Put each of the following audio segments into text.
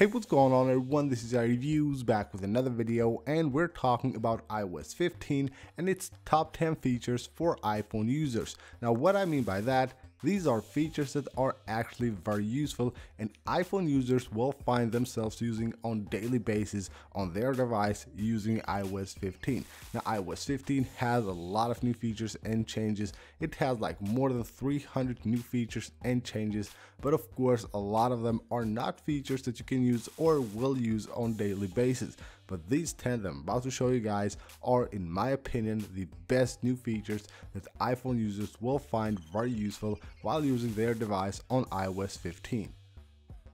Hey what's going on everyone this is iReviews back with another video and we're talking about iOS 15 and its top 10 features for iPhone users. Now what I mean by that these are features that are actually very useful and iPhone users will find themselves using on daily basis on their device using iOS 15. Now iOS 15 has a lot of new features and changes. It has like more than 300 new features and changes, but of course a lot of them are not features that you can use or will use on daily basis but these 10 that I'm about to show you guys are in my opinion the best new features that iPhone users will find very useful while using their device on iOS 15.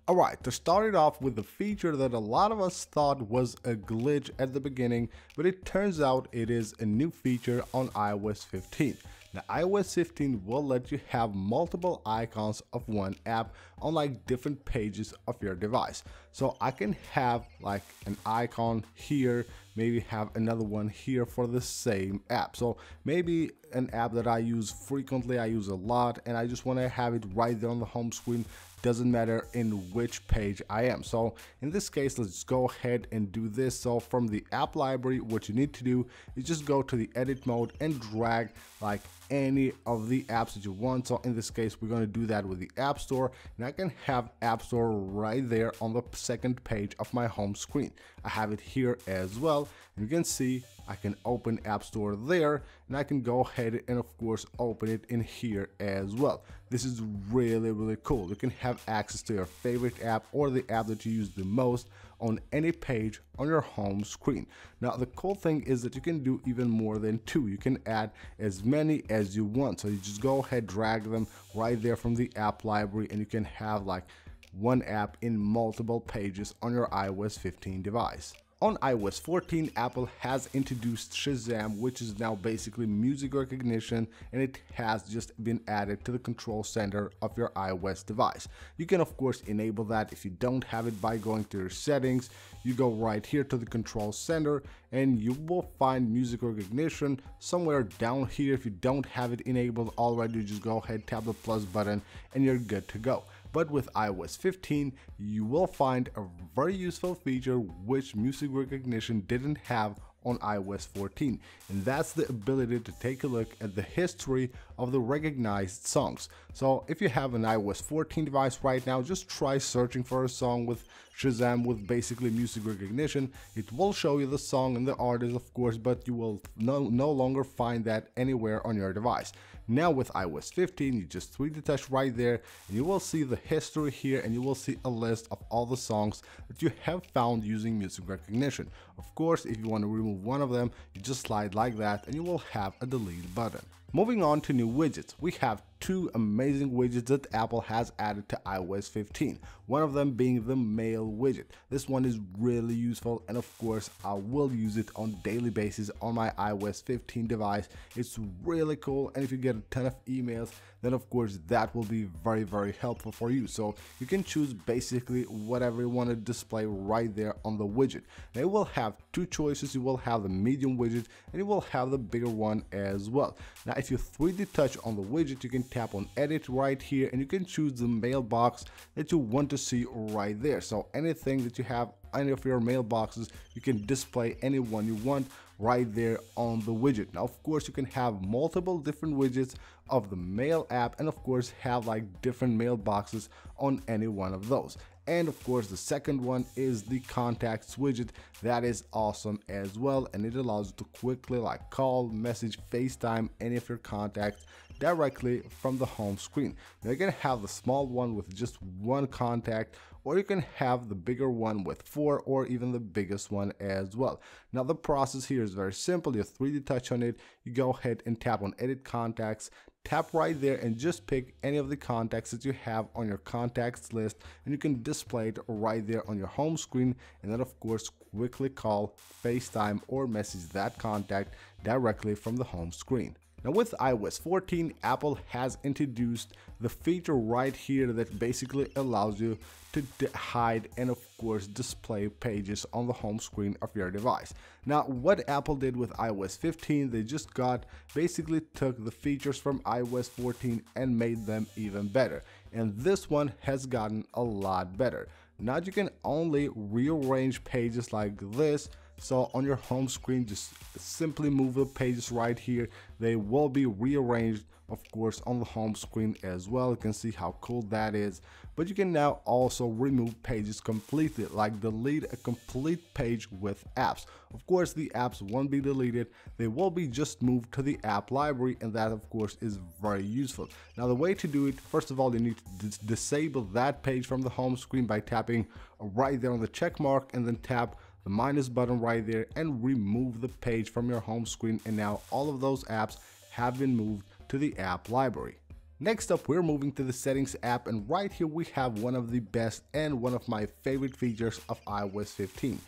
Alright, to start it off with the feature that a lot of us thought was a glitch at the beginning, but it turns out it is a new feature on iOS 15. Now iOS 15 will let you have multiple icons of one app on like different pages of your device. So I can have like an icon here, maybe have another one here for the same app. So maybe an app that I use frequently, I use a lot, and I just want to have it right there on the home screen doesn't matter in which page I am. So in this case, let's go ahead and do this. So from the app library, what you need to do is just go to the edit mode and drag like any of the apps that you want. So in this case, we're going to do that with the App Store and I can have App Store right there on the second page of my home screen. I have it here as well. And you can see I can open App Store there and I can go ahead and of course open it in here as well. This is really, really cool. You can have access to your favorite app or the app that you use the most on any page on your home screen. Now the cool thing is that you can do even more than two. You can add as many as you want. So you just go ahead, drag them right there from the app library and you can have like one app in multiple pages on your iOS 15 device. On iOS 14, Apple has introduced Shazam, which is now basically music recognition, and it has just been added to the control center of your iOS device. You can, of course, enable that if you don't have it by going to your settings. You go right here to the control center, and you will find music recognition somewhere down here. If you don't have it enabled already, just go ahead, tap the plus button, and you're good to go. But with iOS 15, you will find a very useful feature which music recognition didn't have on iOS 14, and that's the ability to take a look at the history of the recognized songs. So if you have an iOS 14 device right now, just try searching for a song with Shazam with basically music recognition. It will show you the song and the artist of course, but you will no, no longer find that anywhere on your device. Now with iOS 15, you just 3D touch right there and you will see the history here and you will see a list of all the songs that you have found using music recognition. Of course, if you want to remove one of them, you just slide like that and you will have a delete button. Moving on to new widgets, we have two amazing widgets that Apple has added to iOS 15. One of them being the mail widget. This one is really useful and of course I will use it on daily basis on my iOS 15 device. It's really cool and if you get a ton of emails then of course that will be very very helpful for you. So you can choose basically whatever you want to display right there on the widget. They will have two choices. You will have the medium widget and you will have the bigger one as well. Now if you 3D touch on the widget you can tap on edit right here and you can choose the mailbox that you want to see right there. So anything that you have any of your mailboxes, you can display any one you want right there on the widget. Now, of course, you can have multiple different widgets of the mail app and of course have like different mailboxes on any one of those. And of course, the second one is the contacts widget. That is awesome as well. And it allows you to quickly like call, message, FaceTime any of your contacts directly from the home screen. Now you can have the small one with just one contact or you can have the bigger one with four or even the biggest one as well. Now the process here is very simple. You 3D touch on it, you go ahead and tap on edit contacts, tap right there and just pick any of the contacts that you have on your contacts list and you can display it right there on your home screen and then of course quickly call, FaceTime or message that contact directly from the home screen. Now with iOS 14, Apple has introduced the feature right here that basically allows you to hide and of course display pages on the home screen of your device. Now what Apple did with iOS 15, they just got basically took the features from iOS 14 and made them even better. And this one has gotten a lot better. now you can only rearrange pages like this so on your home screen just simply move the pages right here. They will be rearranged of course on the home screen as well. You can see how cool that is. But you can now also remove pages completely like delete a complete page with apps. Of course the apps won't be deleted. They will be just moved to the app library and that of course is very useful. Now the way to do it first of all you need to dis disable that page from the home screen by tapping right there on the check mark and then tap the minus button right there and remove the page from your home screen and now all of those apps have been moved to the app library. Next up, we're moving to the settings app and right here we have one of the best and one of my favorite features of iOS 15.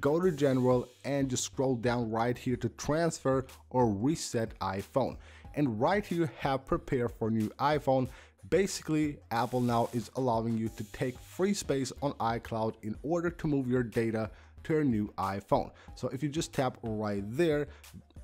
Go to general and just scroll down right here to transfer or reset iPhone. And right here you have prepare for new iPhone. Basically, Apple now is allowing you to take free space on iCloud in order to move your data your new iPhone. So if you just tap right there,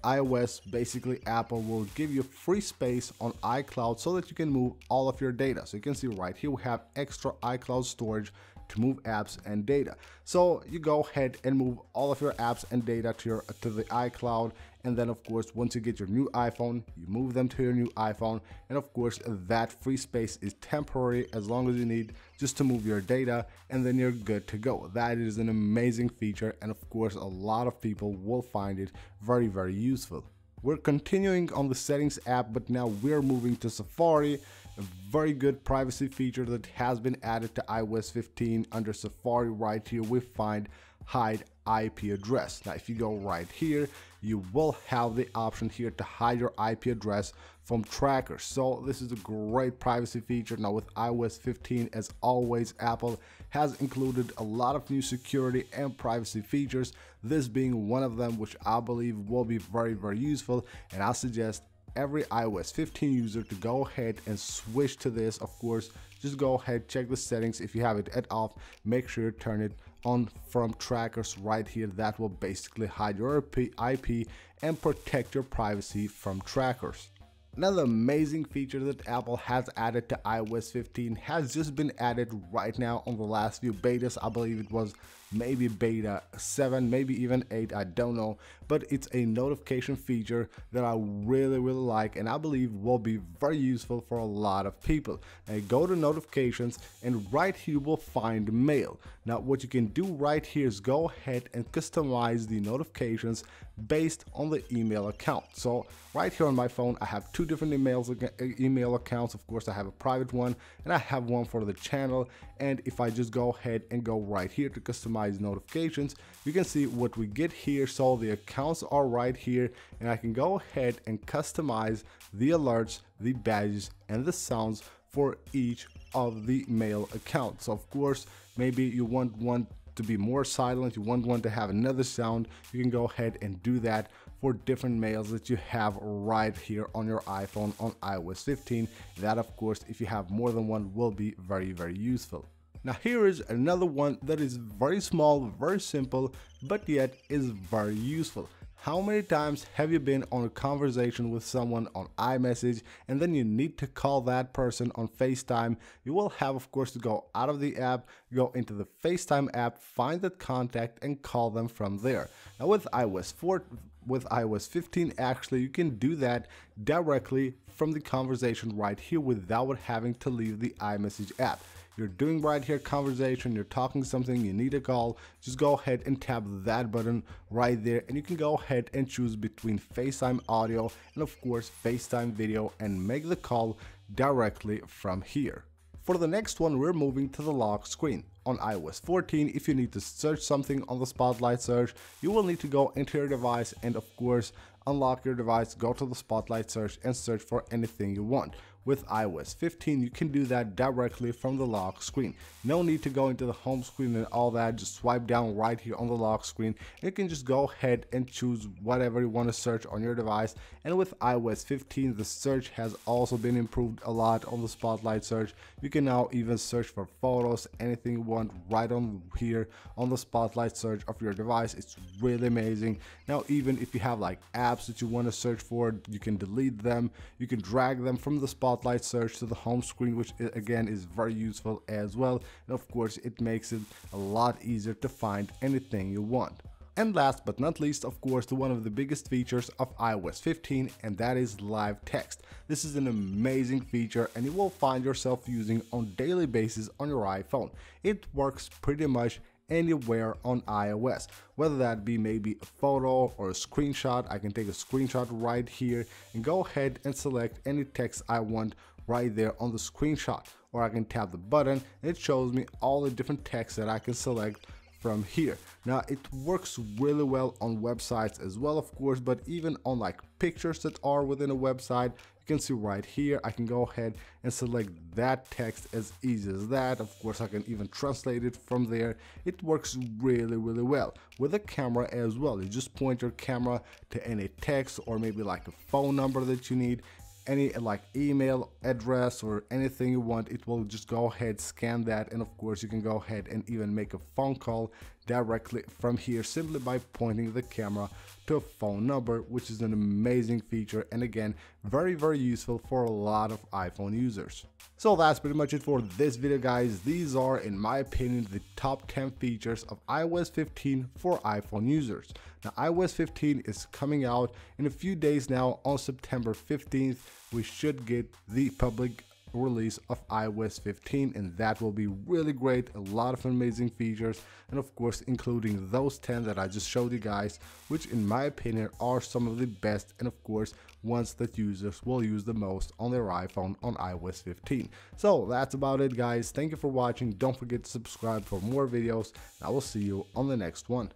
iOS, basically Apple will give you free space on iCloud so that you can move all of your data. So you can see right here we have extra iCloud storage to move apps and data. So you go ahead and move all of your apps and data to your to the iCloud and then of course once you get your new iPhone you move them to your new iPhone and of course that free space is temporary as long as you need just to move your data and then you're good to go. That is an amazing feature and of course a lot of people will find it very very useful. We're continuing on the settings app but now we're moving to Safari a very good privacy feature that has been added to iOS 15 under Safari right here we find hide IP address. Now if you go right here, you will have the option here to hide your IP address from trackers. So this is a great privacy feature. Now with iOS 15, as always, Apple has included a lot of new security and privacy features, this being one of them, which I believe will be very, very useful. And I suggest every iOS 15 user to go ahead and switch to this. Of course, just go ahead, check the settings. If you have it at off, make sure you turn it on from trackers right here. That will basically hide your IP and protect your privacy from trackers. Another amazing feature that Apple has added to iOS 15 has just been added right now on the last few betas. I believe it was maybe beta 7, maybe even 8, I don't know. But it's a notification feature that I really, really like and I believe will be very useful for a lot of people. Now go to notifications and right here you will find mail. Now what you can do right here is go ahead and customize the notifications based on the email account. So right here on my phone, I have two different emails, uh, email accounts. Of course, I have a private one and I have one for the channel. And if I just go ahead and go right here to customize notifications, you can see what we get here. So the accounts are right here and I can go ahead and customize the alerts, the badges and the sounds for each of the mail accounts. Of course, maybe you want one to be more silent, you want one to have another sound, you can go ahead and do that for different mails that you have right here on your iPhone on iOS 15. That of course, if you have more than one will be very, very useful. Now here is another one that is very small, very simple, but yet is very useful. How many times have you been on a conversation with someone on iMessage and then you need to call that person on FaceTime? You will have, of course, to go out of the app, go into the FaceTime app, find that contact and call them from there. Now with iOS 4, with iOS 15, actually, you can do that directly from the conversation right here without having to leave the iMessage app you're doing right here conversation, you're talking something, you need a call, just go ahead and tap that button right there and you can go ahead and choose between FaceTime audio and of course FaceTime video and make the call directly from here. For the next one, we're moving to the lock screen. On iOS 14, if you need to search something on the Spotlight search, you will need to go into your device and of course unlock your device, go to the Spotlight search and search for anything you want. With iOS 15, you can do that directly from the lock screen. No need to go into the home screen and all that, just swipe down right here on the lock screen. You can just go ahead and choose whatever you want to search on your device. And with iOS 15, the search has also been improved a lot on the Spotlight search. You can now even search for photos, anything you want right on here on the Spotlight search of your device. It's really amazing. Now, even if you have like apps that you want to search for, you can delete them. You can drag them from the Spotlight spotlight search to the home screen which again is very useful as well and of course it makes it a lot easier to find anything you want. And last but not least, of course, to one of the biggest features of iOS 15, and that is live text. This is an amazing feature and you will find yourself using on daily basis on your iPhone. It works pretty much anywhere on iOS, whether that be maybe a photo or a screenshot. I can take a screenshot right here and go ahead and select any text I want right there on the screenshot. Or I can tap the button and it shows me all the different text that I can select from here. Now it works really well on websites as well of course but even on like pictures that are within a website you can see right here I can go ahead and select that text as easy as that. Of course I can even translate it from there. It works really really well with a camera as well. You just point your camera to any text or maybe like a phone number that you need any like email address or anything you want. It will just go ahead scan that and of course you can go ahead and even make a phone call directly from here simply by pointing the camera to a phone number which is an amazing feature and again very very useful for a lot of iPhone users. So that's pretty much it for this video guys. These are in my opinion the top 10 features of iOS 15 for iPhone users. Now iOS 15 is coming out in a few days now on September 15th. We should get the public release of iOS 15 and that will be really great. A lot of amazing features and of course including those 10 that I just showed you guys which in my opinion are some of the best and of course ones that users will use the most on their iPhone on iOS 15 so that's about it guys. Thank you for watching. Don't forget to subscribe for more videos I will see you on the next one